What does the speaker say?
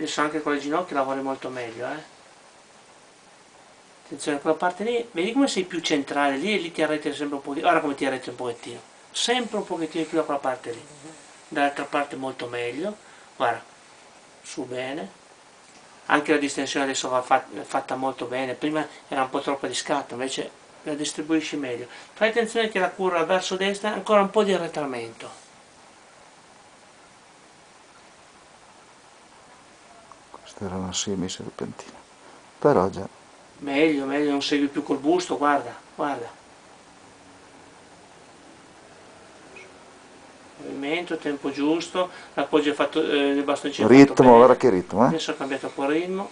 adesso anche con le ginocchia lavori molto meglio eh. Attenzione quella parte lì vedi come sei più centrale lì e lì ti arretti sempre un pochettino guarda come ti arretti un pochettino sempre un pochettino più da quella parte lì dall'altra parte molto meglio guarda su bene anche la distensione adesso va fatta molto bene prima era un po' troppo di scatto invece la distribuisci meglio fai attenzione che la curva verso destra ancora un po' di arretramento questa era una semi serpentina. Però già. Meglio meglio non segui più col busto guarda guarda. Movimento, tempo giusto, l'appoggio è fatto eh, nel bastoncino ritmo, guarda che ritmo eh? adesso ho cambiato un po' il ritmo